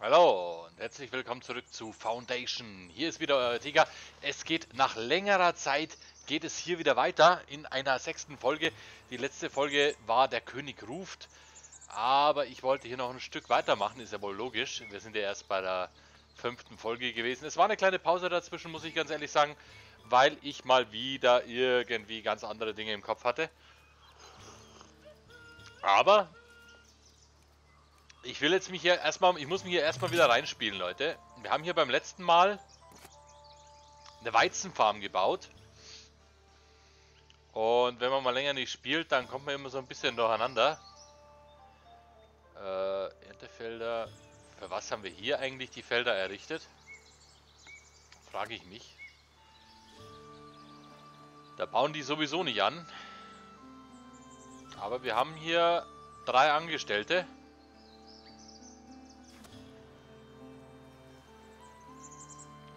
Hallo und herzlich willkommen zurück zu Foundation. Hier ist wieder euer Tiger. Es geht nach längerer Zeit, geht es hier wieder weiter in einer sechsten Folge. Die letzte Folge war Der König ruft. Aber ich wollte hier noch ein Stück weitermachen, ist ja wohl logisch. Wir sind ja erst bei der fünften Folge gewesen. Es war eine kleine Pause dazwischen, muss ich ganz ehrlich sagen, weil ich mal wieder irgendwie ganz andere Dinge im Kopf hatte. Aber ich will jetzt mich hier erstmal, ich muss mich hier erstmal wieder reinspielen, Leute. Wir haben hier beim letzten Mal eine Weizenfarm gebaut. Und wenn man mal länger nicht spielt, dann kommt man immer so ein bisschen durcheinander. Äh, Erntefelder. Für was haben wir hier eigentlich die Felder errichtet? Frage ich mich. Da bauen die sowieso nicht an. Aber wir haben hier drei Angestellte.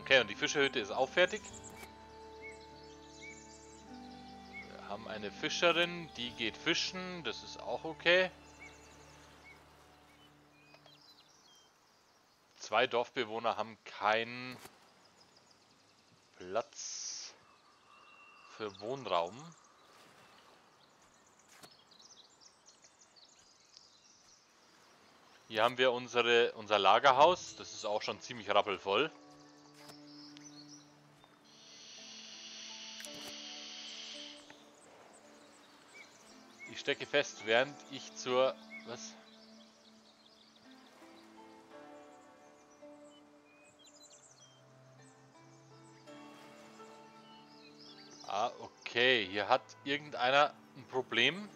Okay, und die Fischerhütte ist auch fertig. Wir haben eine Fischerin, die geht fischen. Das ist auch okay. Zwei Dorfbewohner haben keinen Platz für Wohnraum. Hier haben wir unsere, unser Lagerhaus. Das ist auch schon ziemlich rappelvoll. Stecke fest, während ich zur... Was? Ah, okay. Hier hat irgendeiner ein Problem.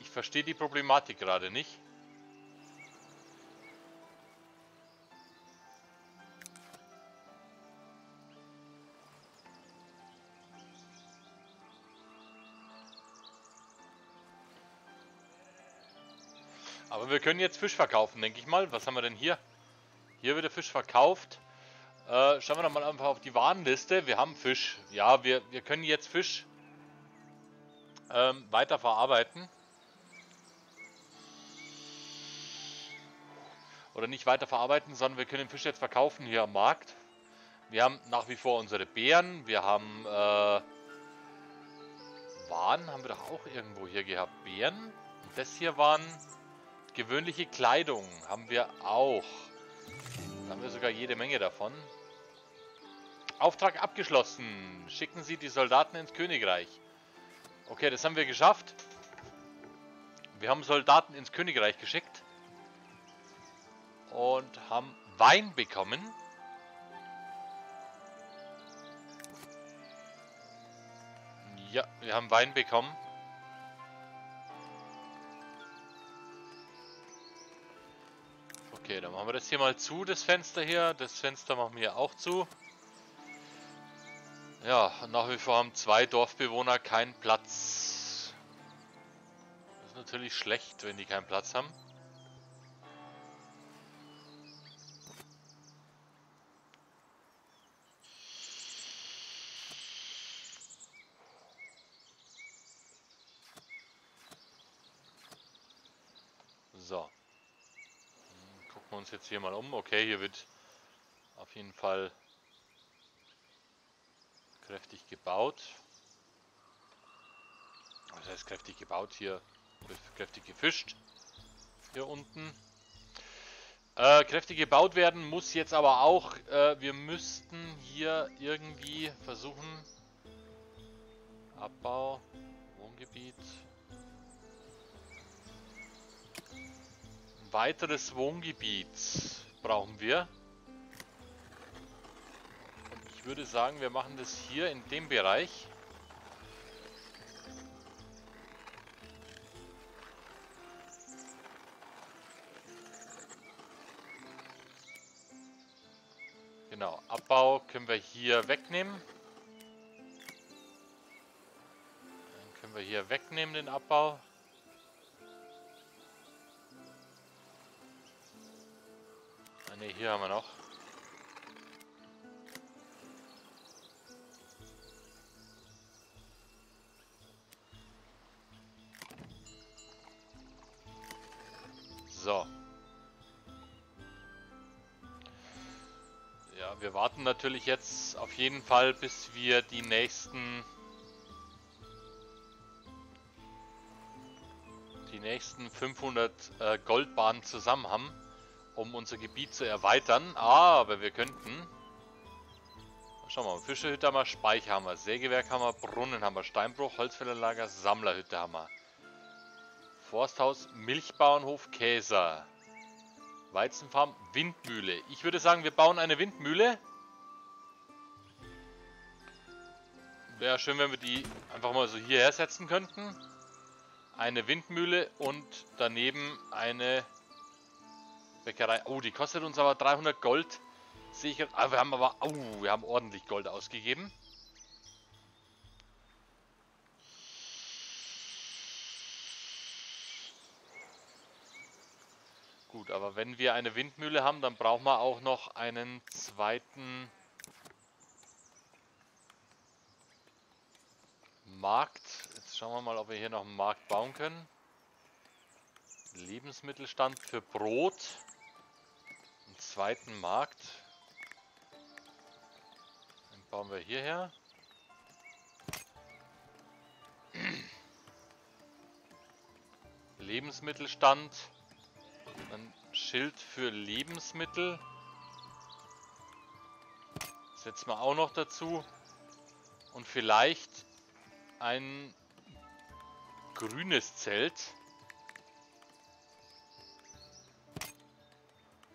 Ich verstehe die Problematik gerade nicht. Aber wir können jetzt Fisch verkaufen, denke ich mal. Was haben wir denn hier? Hier wird der Fisch verkauft. Äh, schauen wir doch mal einfach auf die Warenliste. Wir haben Fisch. Ja, wir, wir können jetzt Fisch ähm, weiter verarbeiten. Oder nicht weiter verarbeiten, sondern wir können den Fisch jetzt verkaufen hier am Markt. Wir haben nach wie vor unsere Beeren. Wir haben äh, Waren haben wir doch auch irgendwo hier gehabt. Beeren. Und das hier waren Gewöhnliche Kleidung haben wir auch. Da haben wir sogar jede Menge davon. Auftrag abgeschlossen. Schicken Sie die Soldaten ins Königreich. Okay, das haben wir geschafft. Wir haben Soldaten ins Königreich geschickt. Und haben Wein bekommen. Ja, wir haben Wein bekommen. Okay, dann machen wir das hier mal zu, das Fenster hier. Das Fenster machen wir auch zu. Ja, nach wie vor haben zwei Dorfbewohner keinen Platz. Das ist natürlich schlecht, wenn die keinen Platz haben. Uns jetzt hier mal um. Okay, hier wird auf jeden Fall kräftig gebaut. Das heißt kräftig gebaut, hier wird kräftig gefischt. Hier unten. Äh, kräftig gebaut werden muss jetzt aber auch, äh, wir müssten hier irgendwie versuchen, Abbau, Wohngebiet, weiteres Wohngebiet brauchen wir. Und ich würde sagen, wir machen das hier in dem Bereich. Genau, Abbau können wir hier wegnehmen. Dann können wir hier wegnehmen den Abbau. Ne, hier haben wir noch. So. Ja, wir warten natürlich jetzt auf jeden Fall, bis wir die nächsten... die nächsten 500 äh, Goldbahnen zusammen haben um unser Gebiet zu erweitern. Aber wir könnten... Schau mal, Fischehütte haben wir, Speicher haben wir, Sägewerk haben wir, Brunnen haben wir, Steinbruch, Holzfällerlager, Sammlerhütte haben wir. Forsthaus, Milchbauernhof, Käser. Weizenfarm, Windmühle. Ich würde sagen, wir bauen eine Windmühle. Wäre schön, wenn wir die einfach mal so hierher setzen könnten. Eine Windmühle und daneben eine Bäckerei. Oh, die kostet uns aber 300 Gold. Sehe ich. Ah, wir haben aber. Oh, wir haben ordentlich Gold ausgegeben. Gut, aber wenn wir eine Windmühle haben, dann brauchen wir auch noch einen zweiten Markt. Jetzt schauen wir mal, ob wir hier noch einen Markt bauen können. Lebensmittelstand für Brot. Zweiten Markt. Den bauen wir hierher. Lebensmittelstand. Ein Schild für Lebensmittel. Setzen wir auch noch dazu. Und vielleicht ein grünes Zelt.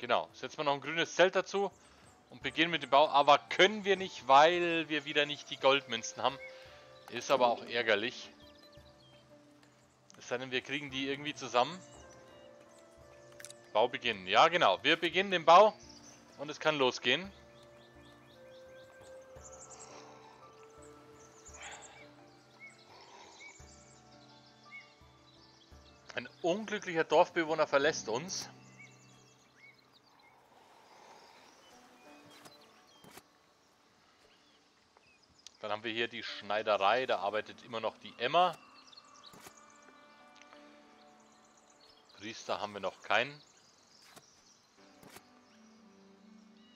Genau, setzen wir noch ein grünes Zelt dazu und beginnen mit dem Bau. Aber können wir nicht, weil wir wieder nicht die Goldmünzen haben. Ist aber auch ärgerlich. Es sei denn, wir kriegen die irgendwie zusammen. Bau beginnen. Ja, genau. Wir beginnen den Bau und es kann losgehen. Ein unglücklicher Dorfbewohner verlässt uns. Dann haben wir hier die Schneiderei, da arbeitet immer noch die Emma. Priester haben wir noch keinen.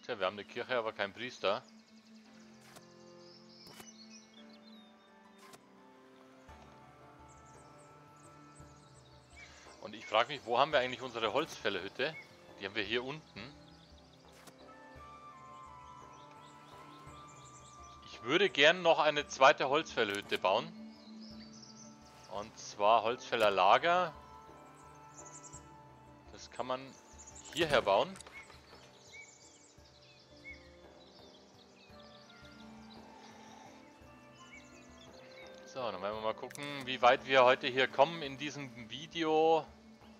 Tja, wir haben eine Kirche, aber keinen Priester. Und ich frage mich, wo haben wir eigentlich unsere Holzfällerhütte? Die haben wir hier unten. Würde gern noch eine zweite Holzfällerhütte bauen. Und zwar Holzfällerlager. Das kann man hierher bauen. So, dann werden wir mal gucken, wie weit wir heute hier kommen in diesem Video.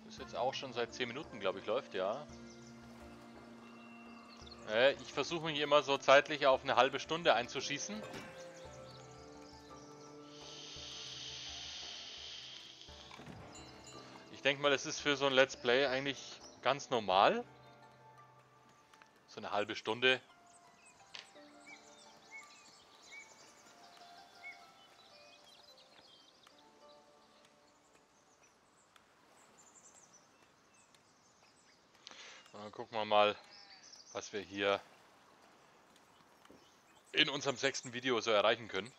Das jetzt auch schon seit 10 Minuten, glaube ich, läuft, ja. Äh, ich versuche mich immer so zeitlich auf eine halbe Stunde einzuschießen. Ich denke mal, das ist für so ein Let's Play eigentlich ganz normal. So eine halbe Stunde dann gucken wir mal, was wir hier in unserem sechsten Video so erreichen können.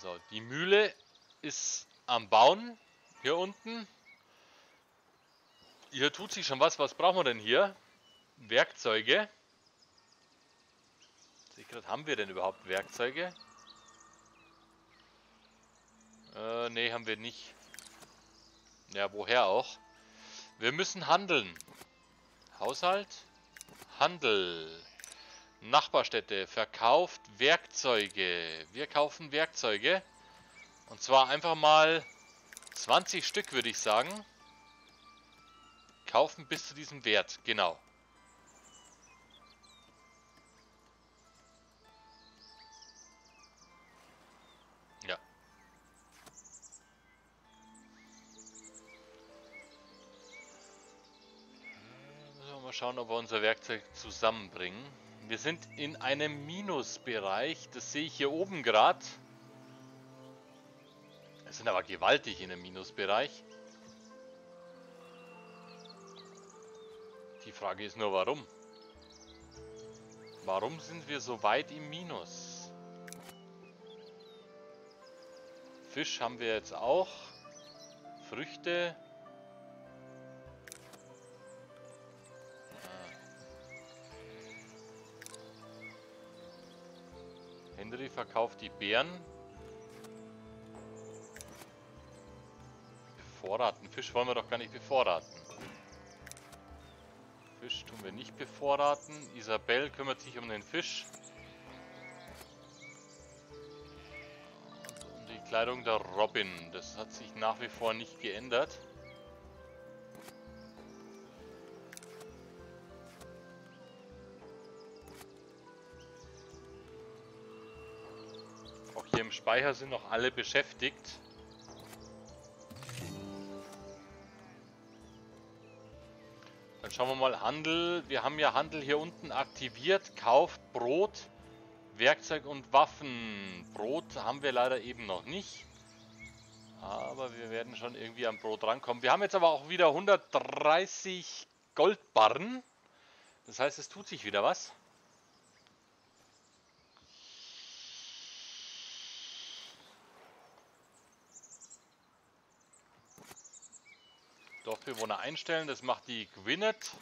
So, die Mühle ist am Bauen, hier unten. Hier tut sich schon was. Was brauchen wir denn hier? Werkzeuge. Gerade, haben wir denn überhaupt Werkzeuge? Äh, nee, haben wir nicht. Ja, woher auch? Wir müssen handeln. Haushalt, Handel, Nachbarstädte, verkauft Werkzeuge. Wir kaufen Werkzeuge. Und zwar einfach mal 20 Stück, würde ich sagen. Kaufen bis zu diesem Wert, genau. Schauen, ob wir unser Werkzeug zusammenbringen. Wir sind in einem Minusbereich. Das sehe ich hier oben gerade. Wir sind aber gewaltig in dem Minusbereich. Die Frage ist nur, warum? Warum sind wir so weit im Minus? Fisch haben wir jetzt auch. Früchte. Henry verkauft die Beeren. Bevorraten. Fisch wollen wir doch gar nicht bevorraten. Fisch tun wir nicht bevorraten. Isabel kümmert sich um den Fisch. Und um die Kleidung der Robin. Das hat sich nach wie vor nicht geändert. Speicher sind noch alle beschäftigt. Dann schauen wir mal Handel. Wir haben ja Handel hier unten aktiviert. Kauft Brot, Werkzeug und Waffen. Brot haben wir leider eben noch nicht. Aber wir werden schon irgendwie am Brot rankommen. Wir haben jetzt aber auch wieder 130 Goldbarren. Das heißt, es tut sich wieder was. Dorfbewohner einstellen. Das macht die Gwyneth.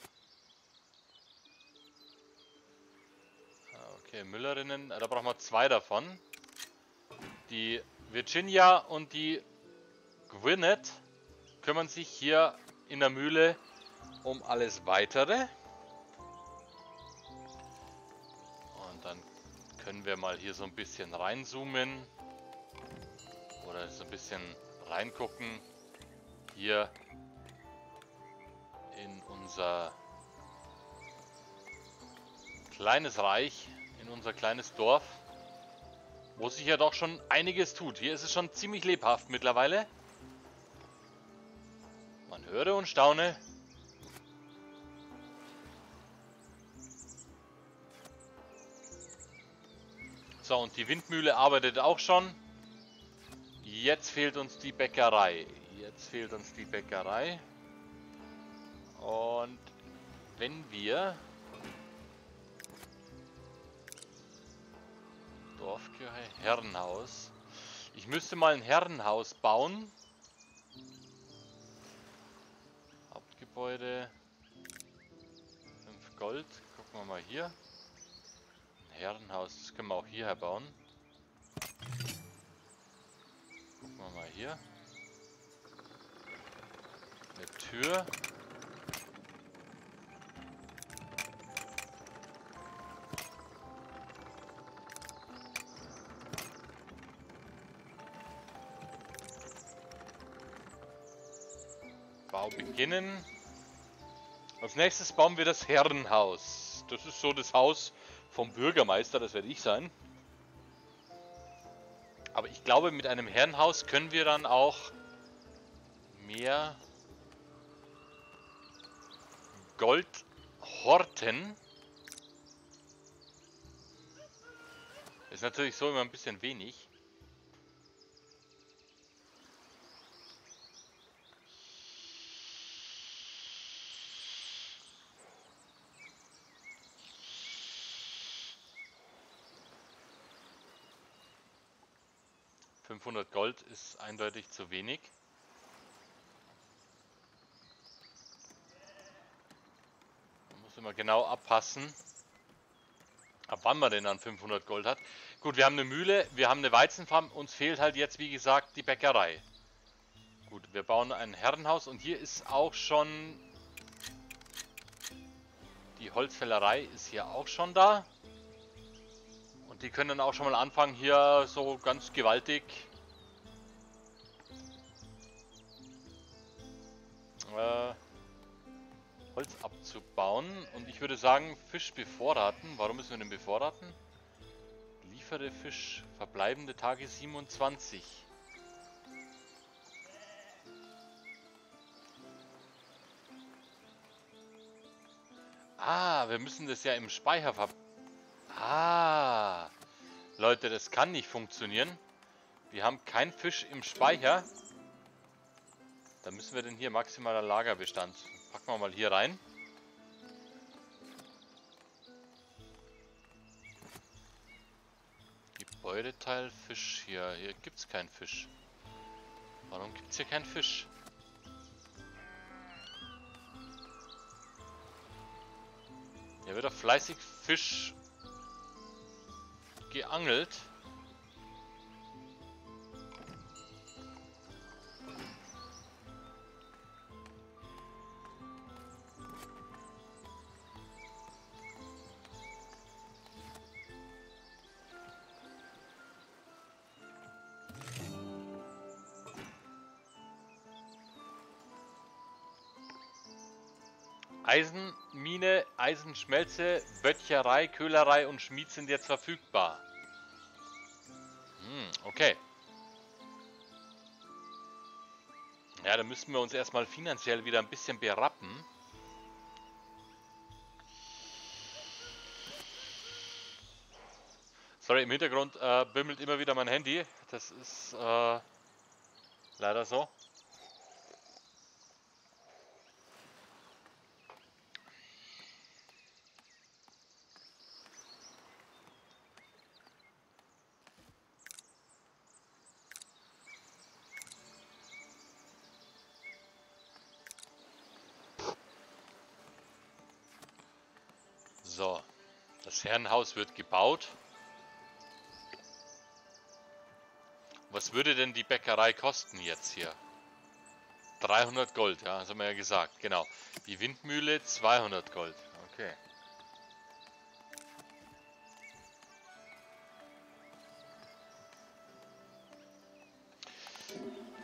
Ah, okay, Müllerinnen. Da brauchen wir zwei davon. Die Virginia und die Gwyneth kümmern sich hier in der Mühle um alles Weitere. Und dann können wir mal hier so ein bisschen reinzoomen. Oder so ein bisschen reingucken. Hier in unser kleines Reich, in unser kleines Dorf, wo sich ja doch schon einiges tut. Hier ist es schon ziemlich lebhaft mittlerweile. Man höre und staune. So, und die Windmühle arbeitet auch schon. Jetzt fehlt uns die Bäckerei. Jetzt fehlt uns die Bäckerei. Und wenn wir Dorfkirche, Herrenhaus. Ich müsste mal ein Herrenhaus bauen. Hauptgebäude. 5 Gold. Gucken wir mal hier. Ein Herrenhaus, das können wir auch hierher bauen. Gucken wir mal hier. Eine Tür. Bau beginnen. Als nächstes bauen wir das Herrenhaus. Das ist so das Haus vom Bürgermeister, das werde ich sein. Aber ich glaube, mit einem Herrenhaus können wir dann auch mehr Gold horten. Ist natürlich so immer ein bisschen wenig. 500 Gold ist eindeutig zu wenig. Man muss immer genau abpassen, ab wann man denn dann 500 Gold hat. Gut, wir haben eine Mühle, wir haben eine Weizenfarm, uns fehlt halt jetzt, wie gesagt, die Bäckerei. Gut, wir bauen ein Herrenhaus und hier ist auch schon... Die Holzfällerei ist hier auch schon da. Die können dann auch schon mal anfangen, hier so ganz gewaltig äh, Holz abzubauen. Und ich würde sagen, Fisch bevorraten. Warum müssen wir den bevorraten? Liefere Fisch, verbleibende Tage 27. Ah, wir müssen das ja im Speicher ver... Ah, Leute, das kann nicht funktionieren. Wir haben keinen Fisch im Speicher. Da müssen wir denn hier maximaler Lagerbestand. Packen wir mal hier rein. Gebäudeteil Fisch hier. Hier gibt es keinen Fisch. Warum gibt es hier keinen Fisch? Hier wird doch fleißig Fisch geangelt. Eisenmine, Eisenschmelze, Böttcherei, Köhlerei und Schmied sind jetzt verfügbar. Dann müssen wir uns erstmal finanziell wieder ein bisschen berappen. Sorry, im Hintergrund äh, bimmelt immer wieder mein Handy. Das ist äh, leider. So, das Herrenhaus wird gebaut. Was würde denn die Bäckerei kosten jetzt hier? 300 Gold, ja, das haben wir ja gesagt, genau. Die Windmühle 200 Gold, okay.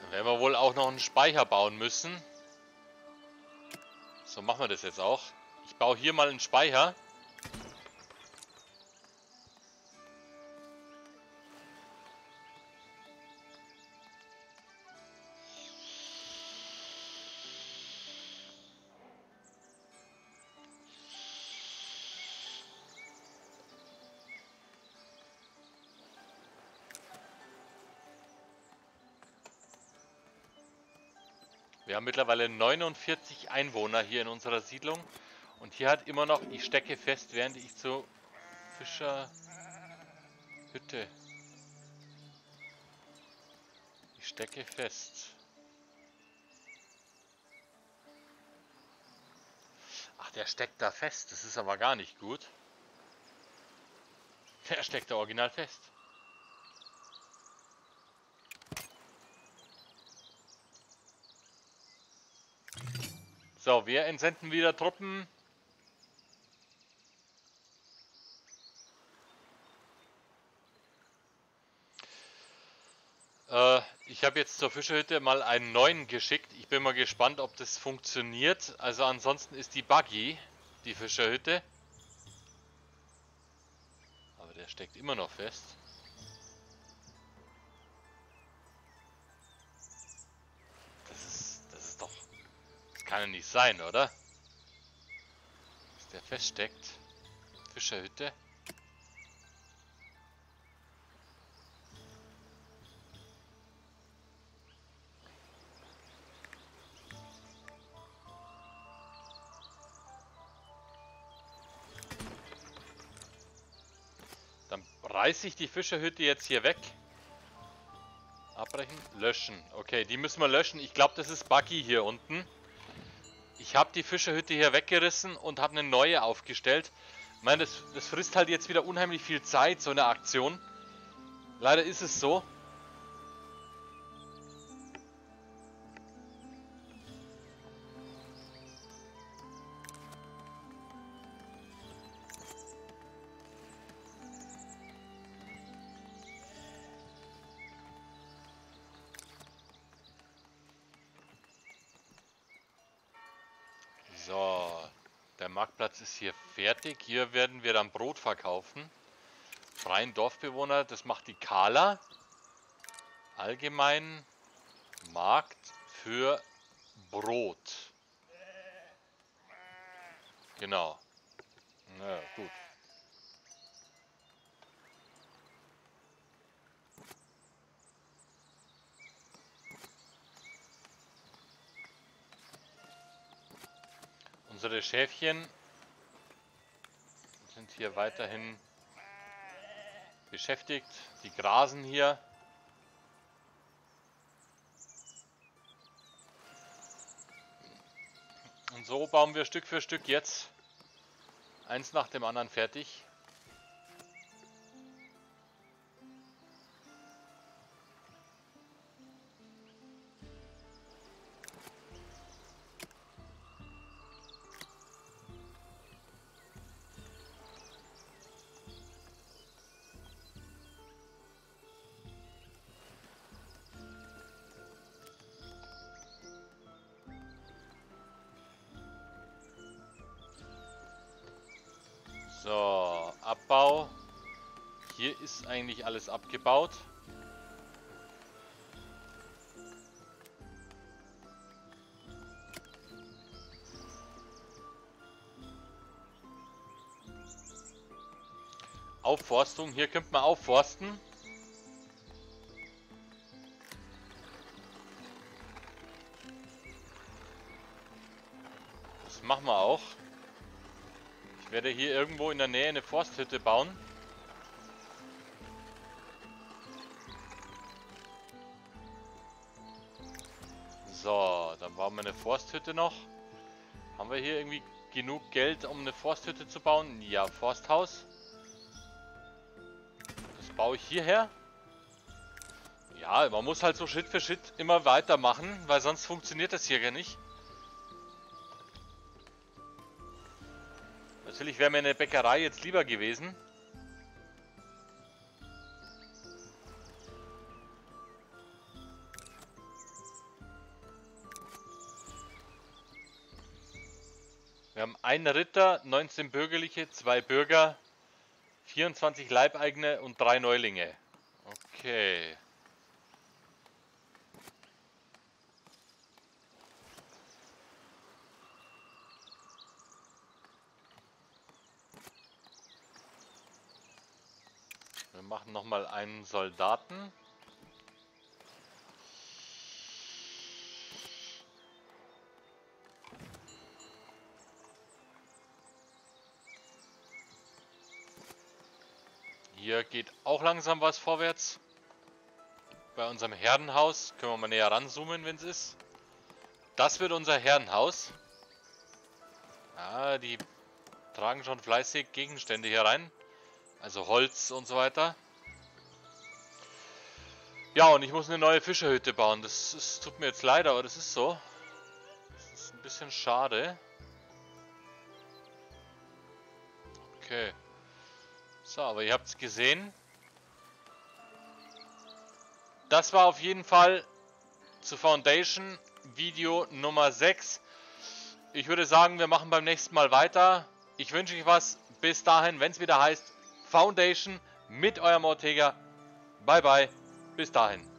Dann werden wir wohl auch noch einen Speicher bauen müssen. So machen wir das jetzt auch. Ich baue hier mal einen Speicher. Haben mittlerweile 49 Einwohner hier in unserer Siedlung. Und hier hat immer noch, ich stecke fest, während ich zur Fischerhütte. Ich stecke fest. Ach, der steckt da fest. Das ist aber gar nicht gut. Der steckt da original fest. So, wir entsenden wieder Truppen. Äh, ich habe jetzt zur Fischerhütte mal einen neuen geschickt. Ich bin mal gespannt, ob das funktioniert. Also ansonsten ist die Buggy, die Fischerhütte. Aber der steckt immer noch fest. Kann ja nicht sein, oder? Dass der feststeckt. Fischerhütte. Dann reiße ich die Fischerhütte jetzt hier weg. Abbrechen, löschen. Okay, die müssen wir löschen. Ich glaube, das ist Buggy hier unten. Ich habe die Fischerhütte hier weggerissen und habe eine neue aufgestellt. Ich meine, das, das frisst halt jetzt wieder unheimlich viel Zeit, so eine Aktion. Leider ist es so. ist hier fertig. Hier werden wir dann Brot verkaufen. Freien Dorfbewohner, das macht die Kala. Allgemein Markt für Brot. Genau. Na ja, gut. unsere Schäfchen hier weiterhin beschäftigt. Die grasen hier. Und so bauen wir Stück für Stück jetzt eins nach dem anderen fertig. So, Abbau. Hier ist eigentlich alles abgebaut. Aufforstung. Hier könnte man aufforsten. Ich werde hier irgendwo in der Nähe eine Forsthütte bauen. So, dann bauen wir eine Forsthütte noch. Haben wir hier irgendwie genug Geld, um eine Forsthütte zu bauen? Ja, Forsthaus. Das baue ich hierher. Ja, man muss halt so Schritt für Schritt immer weitermachen, weil sonst funktioniert das hier gar nicht. Natürlich wäre mir eine Bäckerei jetzt lieber gewesen. Wir haben einen Ritter, 19 Bürgerliche, zwei Bürger, 24 Leibeigene und drei Neulinge. Okay. Machen nochmal einen Soldaten. Hier geht auch langsam was vorwärts. Bei unserem Herrenhaus können wir mal näher ranzoomen, wenn es ist. Das wird unser Herrenhaus. Ja, die tragen schon fleißig Gegenstände hier rein. Also Holz und so weiter. Ja, und ich muss eine neue Fischerhütte bauen. Das, das tut mir jetzt leid, aber das ist so. Das ist ein bisschen schade. Okay. So, aber ihr habt es gesehen. Das war auf jeden Fall zu Foundation Video Nummer 6. Ich würde sagen, wir machen beim nächsten Mal weiter. Ich wünsche euch was. Bis dahin, wenn es wieder heißt Foundation mit eurem Ortega. Bye bye. Bis dahin.